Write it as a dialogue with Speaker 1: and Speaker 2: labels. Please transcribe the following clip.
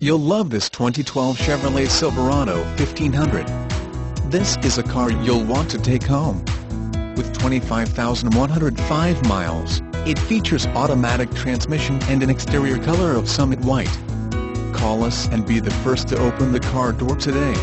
Speaker 1: You'll love this 2012 Chevrolet Silverado 1500. This is a car you'll want to take home. With 25,105 miles, it features automatic transmission and an exterior color of Summit White. Call us and be the first to open the car door today.